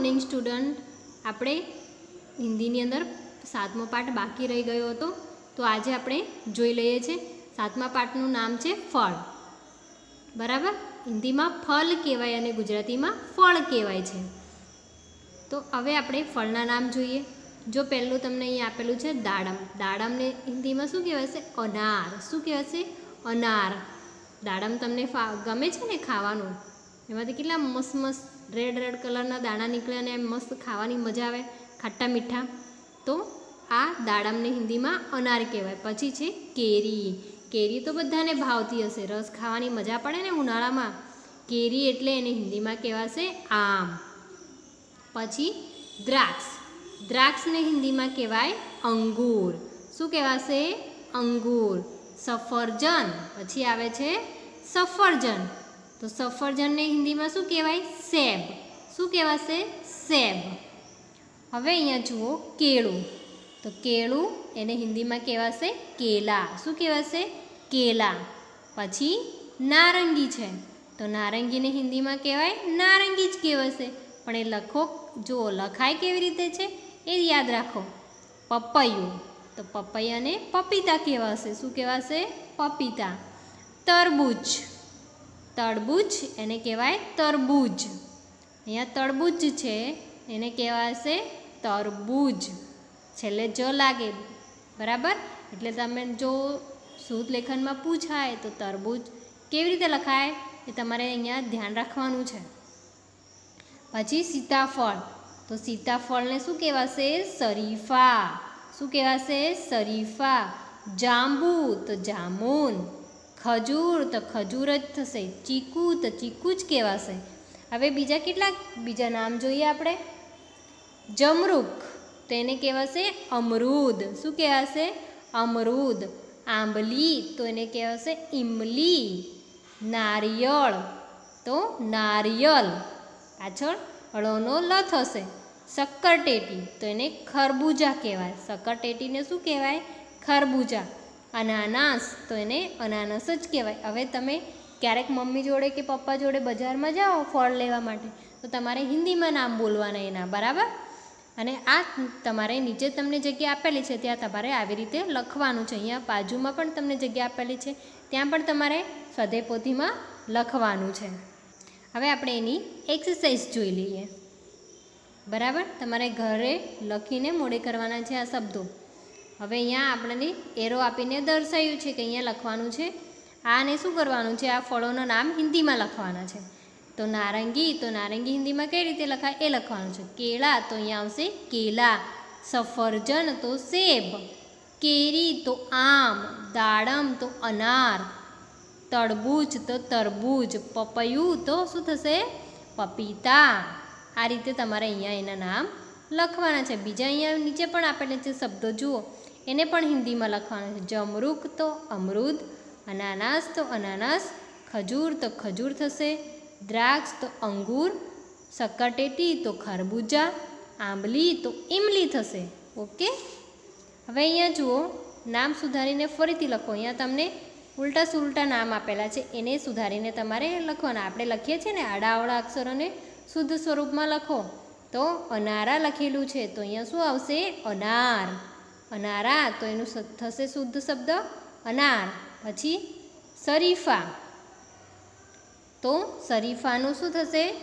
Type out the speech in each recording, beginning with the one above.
Morning student આપણે હિન્દીની અંદર સાતમો પાઠ બાકી રહી ગયો હતો. તો આજે આપણે જોઈ લઈએ છીએ. સાતમા પાઠનું નામ છે ફળ. બરાબર? હિન્દીમાં ફળ કહેવાય અને ગુજરાતીમાં ફળ કહેવાય છે. તો હવે આપણે ફળના નામ જોઈએ. જો પહેલું તમને અહીં આપેલું છે દાડમ. દાડમને હિન્દીમાં શું કહેવાય છે અનાર. શું કહેવાય છે અનાર. દાડમ તમને ગમે છે ને ખાવાનું? એમાંથી કેટલા મસ્ત મસ્ત રેડ રેડ કલરના દાણા નીકળે અને એમ મસ્ત ખાવાની મજા આવે, ખાટા મીઠા. તો આ દાડમને હિન્દીમાં અનાર કહેવાય. પછી છે કેરી. કેરી તો બધાને ભાવતી હશે. રસ ખાવાની મજા પડે ને ઉનાળામાં. કેરી એટલે એને હિન્દીમાં કહેવાશે આમ. પછી દ્રાક્ષ. દ્રાક્ષને હિન્દીમાં કહેવાય અંગૂર. શું કહેવાશે? અંગૂર. સફરજન. પછી આવે છે સફરજન. તો સફરજનને હિન્દીમાં શું કહેવાય? સેબ. શું કહેવાશે? સેબ. હવે અહીંયા જુઓ, કેળું. તો કેળું એને હિન્દીમાં કહેવાશે કેલા. શું કહેવાશે? કેલા. પછી નારંગી છે. તો નારંગીને હિન્દીમાં કહેવાય નારંગી જ કહેવાશે. પણ એ લખો જો લખાય કેવી રીતે છે? એ યાદ રાખો. પપૈયું. તો પપૈયાને પપીતા કહેવાશે. શું કહેવાશે? પપીતા. તરબૂચ. તરબૂચ એને કહેવાય તરબૂજ. અહીંયા તરબૂચ છે, એને કહેવાશે તરબૂજ. છેલ્લે જ લાગે, બરાબર? એટલે તમે જો શુદ્ધ લેખનમાં પૂછાય તો તરબૂચ કેવી રીતે લખાય એ તમારે અહીંયા ધ્યાન રાખવાનું છે. પછી સીતાફળ, તો સીતાફળને શું કહેવાશે? શરીફા. શું કહેવાશે? શરીફા. જાંબુ, તો જામુન ખજૂર તો ખજૂર જ થશે, ચીકુ તો ચીકુ જ કહેવાશે. હવે બીજા કેટલાક, બીજા નામ જોઈએ આપણે. જમરૂક તો એને કહેવાશે અમરૂદ. શું કહેવાશે? અમરૂદ. આંબલી, તો એને કહેવાશે ઈમલી. નારિયળ, તો નારિયલ. પાછળ હળોનો લ થશે. શક્કરટેટી તો એને ખરબૂજા કહેવાય. શક્કરટેટીને શું કહેવાય? ખરબૂજા. અનાનસ, તો એને અનાનસ જ કહેવાય. હવે તમે ક્યારેક મમ્મી જોડે કે પપ્પા જોડે બજારમાં જાઓ ફળ લેવા માટે, તો તમારે હિન્દીમાં નામ બોલવાના એના, બરાબર? અને આ તમારે નીચે તમને જગ્યા આપેલી છે, ત્યાં તમારે આવી રીતે લખવાનું છે. અહીંયા બાજુમાં પણ તમને જગ્યા આપેલી છે, ત્યાં પણ તમારે સ્વદેપોથીમાં લખવાનું છે. હવે આપણે એની એક્સરસાઇઝ જોઈ લઈએ. બરાબર? તમારે ઘરે લખીને મોડે કરવાના છે આ શબ્દો. હવે અહીંયા આપણને એરો આપીને દર્શાવ્યું છે કે અહીંયા લખવાનું છે. આને શું કરવાનું છે? આ ફળોના નામ હિન્દીમાં લખવાના છે. તો નારંગી તો નારંગી હિન્દીમાં કઈ રીતે લખાય? એ લખવાનું છે. કેળા, તો અહીંયા આવશે કેલા. સફરજન, તો સેબ. કેરી, તો આમ. દાડમ, તો અનાર. તરબૂચ તો તરબૂચ. પપૈયું, તો શું થશે? પપીતા. આ રીતે તમારે અહીંયા એના નામ લખવાના છે. બીજા અહીંયા નીચે પણ આપેલા છે શબ્દો. જુઓ. એને પણ હિન્દીમાં લખવાના છે. જમરૂક તો અમૃદ, અનાનાસ તો અનાનાસ, ખજૂર તો ખજૂર થશે, દ્રાક્ષ તો અંગૂર, સક્કરટેટી તો ખરબૂજા, આંબલી તો ઈમલી થશે. ઓકે? હવે અહીંયા જુઓ, નામ સુધારીને ફરીથી લખો. અહીંયા તમને ઉલટા સુલટા નામ આપેલા છે. એને સુધારીને તમારે લખવાના. આપણે લખીએ છીએ ને, આડાઅવળા અક્ષરોને શુદ્ધ સ્વરૂપમાં લખો. તો અનારા લખેલું છે. તો અહીંયા શું આવશે? અનાર. અનારા, તો એનું થશે શુદ્ધ શબ્દ અનાર. પછી શરીફા. તો શરીફાનું શું થશે?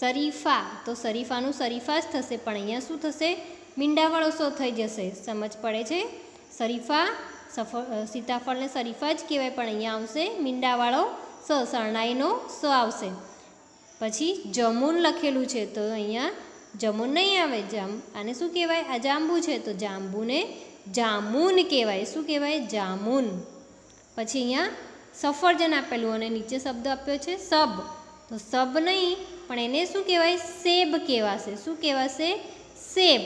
શરીફા. તો શરીફાનું શરીફા જ થશે, પણ અહીંયા શું થશે? મીંડાવાળો સો થઈ જશે. સમજ પડે છે? શરીફા સફળ સીતાફળને શરીફા જ કહેવાય, પણ અહીંયા આવશે મીંડાવાળો સ, શરણાઈનો સ આવશે. પછી જમૂન લખેલું છે, તો અહીંયા જમો નહીં આવે જામ. આને શું કહેવાય? આ જાંબુ છે તો જાંબુને જામુન કહેવાય. શું કહેવાય? જામુન. પછી અહીંયા સફરજન આપેલું અને નીચે શબ્દ આપ્યો છે સબ. તો સબ નહીં, પણ એને શું કહેવાય? સેબ કહેવાશે. શું કહેવાશે? સેબ.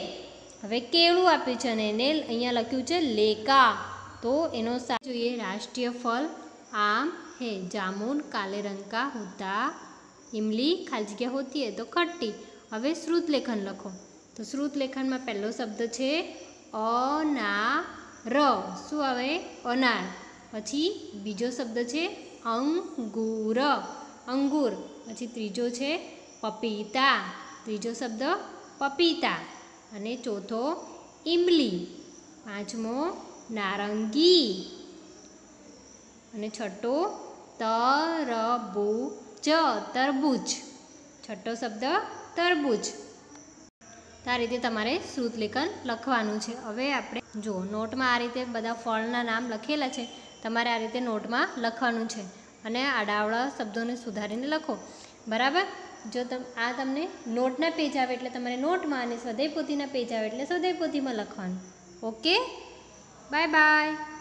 હવે કેળું આપ્યું છે અને એને અહીંયા લખ્યું છે લેકા. તો એનો સા જોઈએ રાષ્ટ્રીય ફળ. આમ હે, જામુન, કાલે રંગ કા હોતા ઇમલી ખાલી જગ્યા હોતી હે તો ખટ્ટી. હવે શ્રુત લેખન લખો. તો શ્રુત લેખનમાં પહેલો શબ્દ છે અનાર. શું આવે? અનાર. પછી બીજો શબ્દ છે અંગુર. અંગૂર. પછી ત્રીજો છે પપીતા. ત્રીજો શબ્દ પપીતા. અને ચોથો ઇમલી પાંચમો નારંગી. અને છઠ્ઠો તરબૂચ. તરબૂચ. છઠ્ઠો શબ્દ તરબૂચ. આ રીતે તમારે શ્રુતલેખન લખવાનું છે. હવે આપણે જો નોટમાં આ રીતે બધા ફળના નામ લખેલા છે, તમારે આ રીતે નોટમાં લખવાનું છે અને આડાવડા શબ્દોને સુધારીને લખો. બરાબર? જો તમ, આ તમને નોટના પેજ આવે એટલે તમારે નોટમાં અને સ્વદય પોથીના પેજ આવે એટલે સ્વદય પોથીમાં લખવાનું. ઓકે? Bye bye.